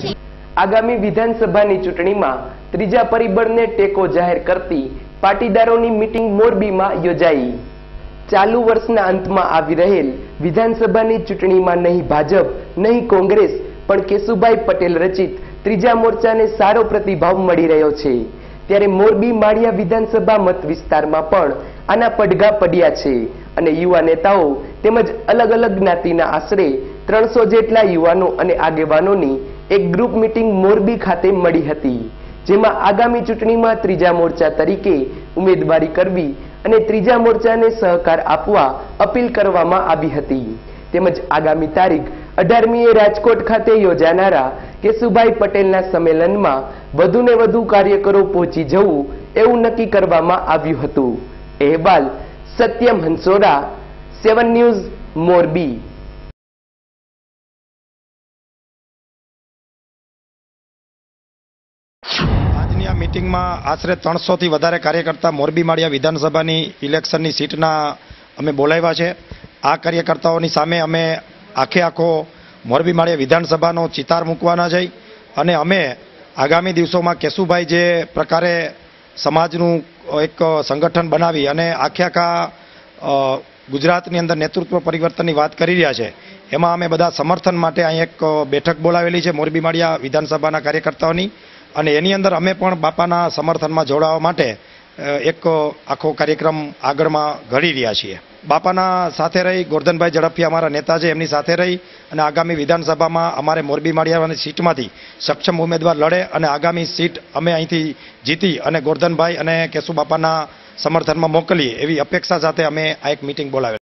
છે. આગામી વિધાનસભાની ચૂંટણીમાં ત્રીજા પરિબળને ટેકો જાહેર કરતી પાટીદારોની મિટિંગ મોરબીમાં યોજાઈ. ચાલુ વર્ષના અંતમાં આવી રહેલ વિધાનસભાની ચૂંટણીમાં નહીં ભાજપ, નહીં કોંગ્રેસ, પણ કેશુભાઈ પટેલ રચિત ત્રીજા મોરચાને સારો પ્રતિભાવ મળી રહ્યો છે. ત્યારે મોરબી માળિયા વિધાનસભા મત વિસ્તારમાં પણ આના પડઘા પડ્યા છે અને યુવા નેતાઓ તેમજ અલગ અલગ જ્ઞાતિના આશરે ત્રણસો જેટલા યુવાનો અને આગેવાનોની એક ગ્રુપ મિટિંગ મોરબી ખાતે મળી હતી, જેમાં આગામી ચૂંટણીમાં ત્રીજા મોરચા તરીકે ઉમેદવારી કરવી અને ત્રીજા મોરચાને સહકાર આપવા અપીલ કરવામાં આવી હતી. તેમજ આગામી તારીખ અઢારમીએ રાજકોટ ખાતે યોજાનારા કેશુભાઈ પટેલના સંમેલનમાં વધુને વધુ કાર્યકરો પહોંચી જવું એવું નક્કી કરવામાં આવ્યું હતું. અહેવાલ સત્યમ હંસોરા સેવન ન્યૂઝ, મોરબી. આજની આ મિટિંગમાં આશરે ત્રણસોથી વધારે કાર્યકર્તા મોરબી માળિયા વિધાનસભાની ઇલેક્શનની સીટના અમે બોલાવ્યા છે. આ કાર્યકર્તાઓની સામે અમે આખે આખો મોરબી માળિયા વિધાનસભાનો ચિતાર મૂકવાના છે અને અમે આગામી દિવસોમાં કેશુભાઈ જે પ્રકારે સમાજનું એક સંગઠન બનાવી અને આખે આખા ગુજરાતની અંદર નેતૃત્વ પરિવર્તનની વાત કરી રહ્યા છે. એમાં અમે બધા સમર્થન માટે અહીં એક બેઠક બોલાવેલી છે મોરબી માળિયા વિધાનસભાના કાર્યકર્તાઓની. અને એની અંદર અમે પણ બાપાના સમર્થનમાં જોડાવા માટે એક આખો કાર્યક્રમ આગળમાં ઘડી રહ્યા છીએ. બાપાના સાથે રહી ગોરધનભાઈ ઝડફિયા અમારા નેતા છે, એમની સાથે રહી અને આગામી વિધાનસભામાં અમારે મોરબી માળિયાની સીટમાંથી સક્ષમ ઉમેદવાર લડે અને આગામી સીટ અમે અહીંથી જીતી અને ગોરધનભાઈ અને કેશુ બાપાના સમર્થનમાં મોકલીએ એવી અપેક્ષા સાથે અમે આ એક મિટિંગ બોલાવેલ